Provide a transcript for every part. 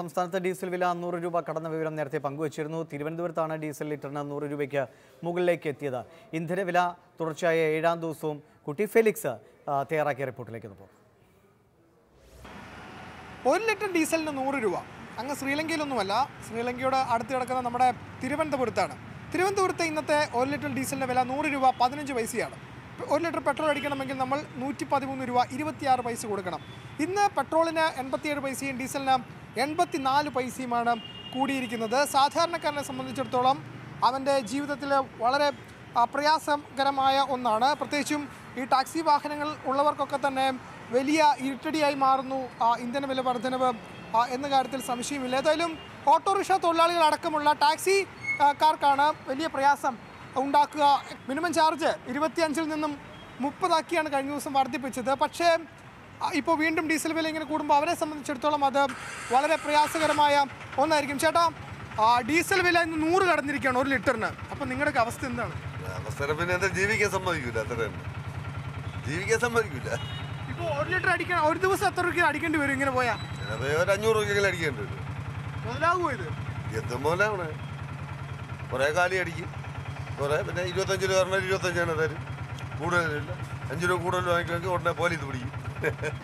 സംസ്ഥാനത്ത് ഡീസൽ വില നൂറ് രൂപ കടന്ന വിവരം നേരത്തെ പങ്കുവച്ചിരുന്നു. തിരുവനന്തപുരത്താണ് ഡീസൽ ലിറ്ററിന് നൂറ് രൂപയ്ക്ക് മുകളിലേക്ക് എത്തിയത്. ഇന്ധനവില തുടർച്ചയായ ഏഴാം ദിവസവും കുട്ടി ഫെലിക്സ് തയ്യാറാക്കിയ റിപ്പോർട്ടിലേക്ക് ഒന്ന് പോകും. ഒരു ലിറ്റർ ഡീസലിന് നൂറ് രൂപ. അങ്ങ് ശ്രീലങ്കയിലൊന്നുമല്ല. ശ്രീലങ്കയോട് അടുത്ത് കിടക്കുന്ന നമ്മുടെ തിരുവനന്തപുരത്താണ്. തിരുവനന്തപുരത്തെ ഇന്നത്തെ ഒരു ലിറ്റർ ഡീസലിന്റെ വില നൂറ് രൂപ പതിനഞ്ച് പൈസയാണ്. ഒരു ലിറ്റർ പെട്രോൾ അടിക്കണമെങ്കിൽ നമ്മൾ നൂറ്റി പതിമൂന്ന് രൂപ ഇരുപത്തിയാറ് പൈസ കൊടുക്കണം. ഇന്ന് പെട്രോളിന് എൺപത്തിയേഴ് പൈസയും ഡീസലിന് എൺപത്തി നാല് പൈസയുമാണ് കൂടിയിരിക്കുന്നത്. സാധാരണക്കാരനെ സംബന്ധിച്ചിടത്തോളം അവന്റെ ജീവിതത്തിൽ വളരെ പ്രയാസകരമായ ഒന്നാണ്. പ്രത്യേകിച്ചും ഈ ടാക്സി വാഹനങ്ങൾ ഉള്ളവർക്കൊക്കെ തന്നെ വലിയ ഇരുട്ടടിയായി മാറുന്നു ഇന്ധന വില വർധനവ് എന്ന കാര്യത്തിൽ സംശയമില്ല. ഏതായാലും ഓട്ടോറിക്ഷ തൊഴിലാളികൾ അടക്കമുള്ള ടാക്സി കാർക്കാണ് വലിയ പ്രയാസം ഉണ്ടാക്കുക. മിനിമം ചാർജ് ഇരുപത്തിയഞ്ചിൽ നിന്നും മുപ്പതാക്കിയാണ് കഴിഞ്ഞ ദിവസം വർദ്ധിപ്പിച്ചത്. പക്ഷേ ഇപ്പോൾ വീണ്ടും ഡീസൽ വില ഇങ്ങനെ കൂടുമ്പോൾ അവരെ സംബന്ധിച്ചിടത്തോളം അത് വളരെ പ്രയാസകരമായ ഒന്നായിരിക്കും. ചേട്ടാ ഡീസൽ വില ഇന്ന് നൂറ് കടന്നിരിക്കുകയാണ് ഒരു ലിറ്ററിന്. അപ്പം നിങ്ങളുടെ അവസ്ഥ എന്താണ്? അവസരം പിന്നെ ജീവിക്കാൻ അത്ര ജീവിക്കാൻ സമ്മതിക്കൂല. ഇപ്പോൾ ഒരു ലിറ്റർ അടിക്കണം ഒരു ദിവസം എത്ര രൂപ അടിക്കേണ്ടി വരും ഇങ്ങനെ പോയാൽ ഒരു അഞ്ഞൂറ് അടിക്കേണ്ടി വരും. മുതലാകുമോ ഇത്? എന്തും കുറേ കാലി അടിക്കും. കുറേ പിന്നെ ഇരുപത്തഞ്ച് രൂപ പറഞ്ഞാൽ ഇരുപത്തഞ്ചാണ് തരും കൂടുതലില്ല. അഞ്ച് രൂപ കൂടുതൽ വാങ്ങിക്കുമെങ്കിൽ ഉടനെ പോലീസ് പിടിക്കും.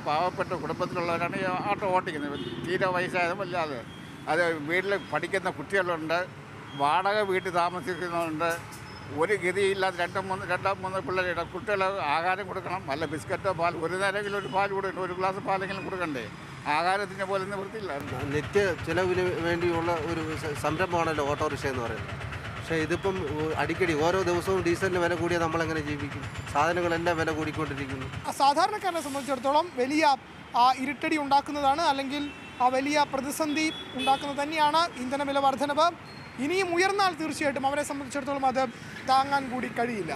പാവപ്പെട്ട കുടുംബത്തിലുള്ളവരാണ് ഈ ഓട്ടോ ഓട്ടിക്കുന്നത്. തീരെ വയസ്സായതും അല്ലാതെ അത് വീട്ടിൽ പഠിക്കുന്ന കുട്ടികളുണ്ട്. വാടക വീട്ടിൽ താമസിക്കുന്നുണ്ട് ഒരു ഗതിയില്ലാതെ രണ്ടും മൂന്ന് രണ്ടോ മൂന്ന് പിള്ളേരുടെ കുട്ടികൾ ആഹാരം കൊടുക്കണം. നല്ല ബിസ്ക്കറ്റോ പാൽ ഒരു നേരമെങ്കിലും ഒരു പാൽ കൊടുക്കണം. ഒരു ഗ്ലാസ് പാലെങ്കിലും കൊടുക്കണ്ടേ? ആഹാരത്തിന്റെ പോലെ നിവൃത്തിയില്ല. നിത്യ ചിലവിന് വേണ്ടിയുള്ള ഒരു സംരംഭമാണല്ലോ ഓട്ടോറിക്ഷ എന്ന് പറയുന്നത്. പക്ഷേ ഇതിപ്പം അടിക്കടി ഓരോ ദിവസവും ഡീസലിന് വില കൂടിയാൽ നമ്മളെങ്ങനെ ജീവിക്കും? സാധനങ്ങളെല്ലാം വില കൂടിക്കൊണ്ടിരിക്കുന്നു. സാധാരണക്കാരനെ സംബന്ധിച്ചിടത്തോളം വലിയ ഇരുട്ടടി ഉണ്ടാക്കുന്നതാണ് അല്ലെങ്കിൽ ആ വലിയ പ്രതിസന്ധി ഉണ്ടാക്കുന്നത് തന്നെയാണ് ഇന്ധന വില വർധനവ്. ഇനിയും ഉയർന്നാൽ തീർച്ചയായിട്ടും അവരെ സംബന്ധിച്ചിടത്തോളം അത് താങ്ങാൻ കൂടി കഴിയില്ല.